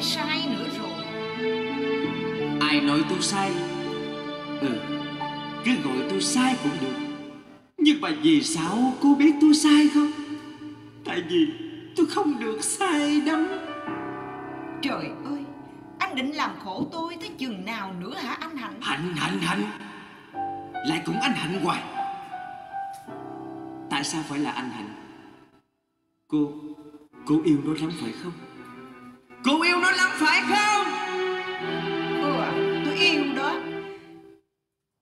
lại sai nữa rồi. Ai nói tôi sai? Ừ Cứ gọi tôi sai cũng được. Nhưng mà vì sao cô biết tôi sai không? Tại vì tôi không được sai đâu. Trời ơi Anh định làm khổ tôi tới chừng nào nữa hả anh Hạnh? Hạnh hạnh hạnh. Lại cũng anh hạnh hoài. Tại sao phải là anh hạnh? Cô Cô yêu nó lắm phải không Cô yêu nó lắm phải không? Ừ à, tôi yêu đó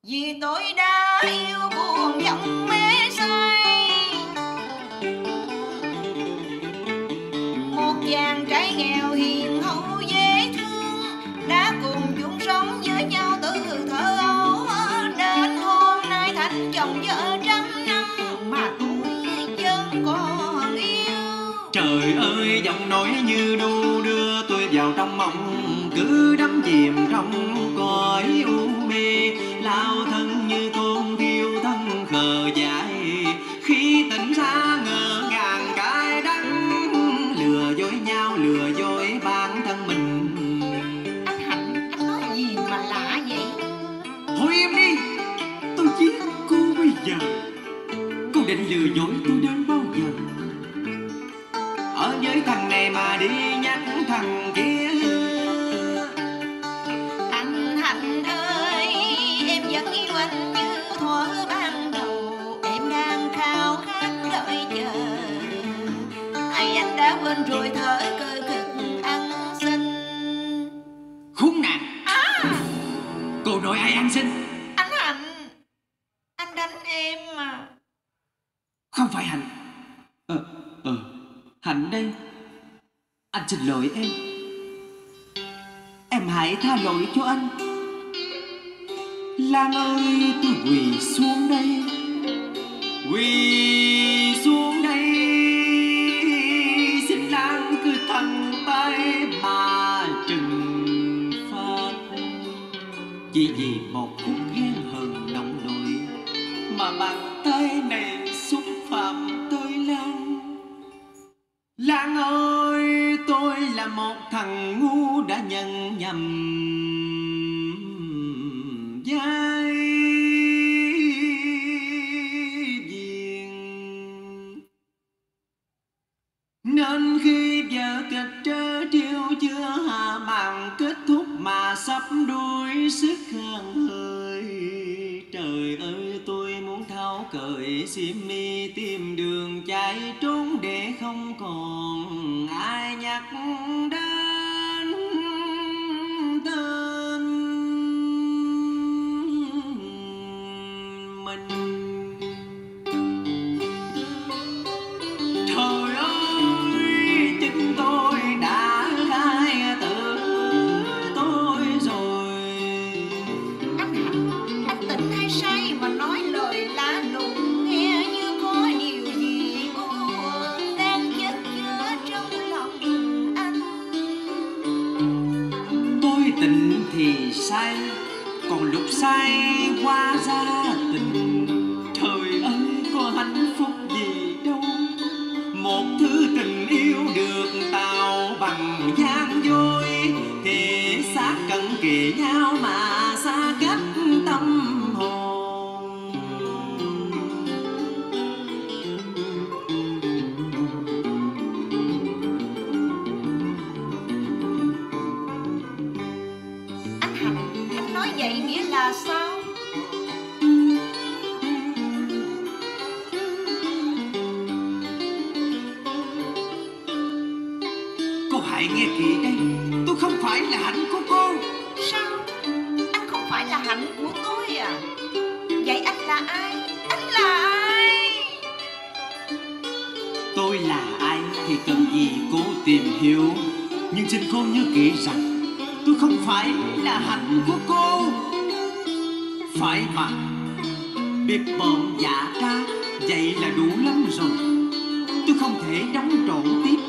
Vì tôi đã yêu buồn giọng mê say. Một chàng trai nghèo hiền hậu dễ thương. Đã cùng chung sống với nhau từ thơ ấu. Đến hôm nay thành chồng vợ trăm năm Mà tôi vẫn còn yêu. Trời ơi giọng nói như vào trong mộng Cứ đắm chìm trong cõi u mê. Lao thân như con thiêu thân khờ dại Khi tỉnh ra ngờ ngàng cái đắng. Lừa dối nhau lừa dối bản thân mình. Anh Hạnh, anh nói gì mà lạ vậy? Thôi em đi Tôi giết cô bây giờ. Cô định lừa dối tôi đến bao giờ? Ở với thằng này mà đi nhắc thằng kia xin lỗi em. Em hãy tha lỗi cho anh Lan ơi, tôi quỳ xuống đây. Quỳ xuống đây. Xin Lan cứ thẳng tay mà trừng phạt. Chỉ vì một phút ghen hờn nồng nổi Mà bàn tay này xúc phạm tôi Lan. Lan ơi, tôi là một thằng ngu đã nhận nhầm đuối sức hàng hơi Trời ơi, tôi muốn tháo cởi xiêm mi tìm đường chạy trốn để không còn ai nhắc đến kề nhau mà xa cách tâm hồn Anh Hạnh, anh nói vậy nghĩa là sao? Cô hãy nghe kỹ đây Tôi không phải là hạnh ai? Anh là ai? Tôi là ai thì cần gì cố tìm hiểu Nhưng xin cô nhớ kỹ rằng, Tôi không phải là hạnh của cô Phải mà Biết bọn dạ ca, Vậy là đủ lắm rồi Tôi không thể đóng trộn tiếp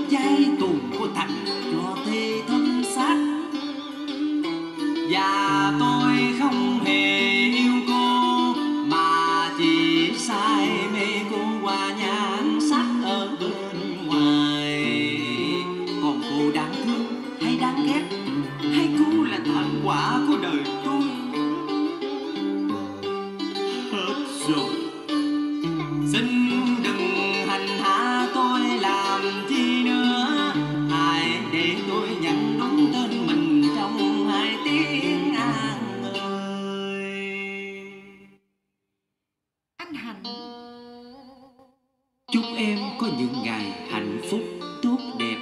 rồi. Xin đừng hành hạ tôi làm chi nữa. Hãy để tôi nhận đúng tên mình trong hai tiếng an ơi Anh Hạnh. Chúc em có những ngày hạnh phúc tốt đẹp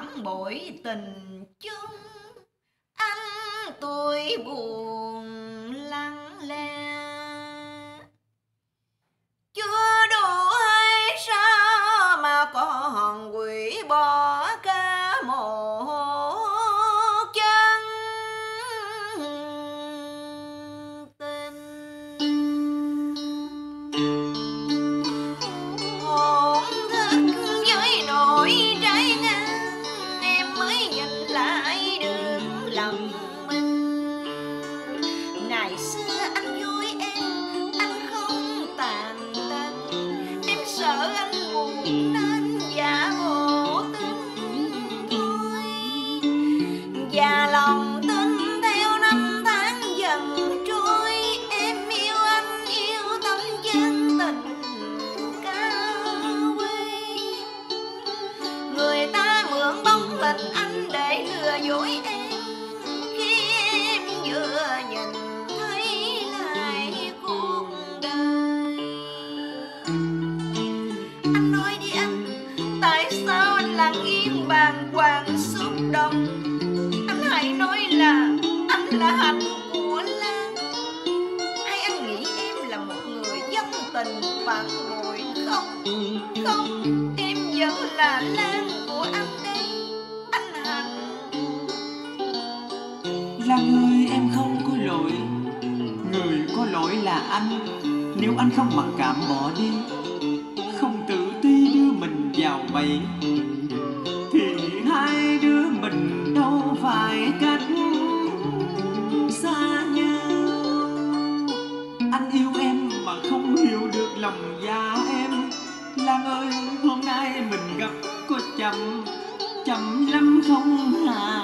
em bội tình chung. Anh tôi buồn mượn anh để lừa dối em. Khi em vừa nhìn thấy lại cuộc đời. Anh nói đi anh, tại sao anh lặng im bàng hoàng xúc động anh hãy nói là anh là hạnh của Lan hay anh nghĩ em là một người dân tình phản bội không? Không, em vẫn là Lan của anh. Lỗi là anh Nếu anh không mặc cảm bỏ đi, Không tự ti đưa mình vào bẫy, Thì hai đứa mình đâu phải cách xa nhau. Anh yêu em mà không hiểu được lòng dạ em. Lan ơi, hôm nay mình gặp có chậm chậm lắm không hả?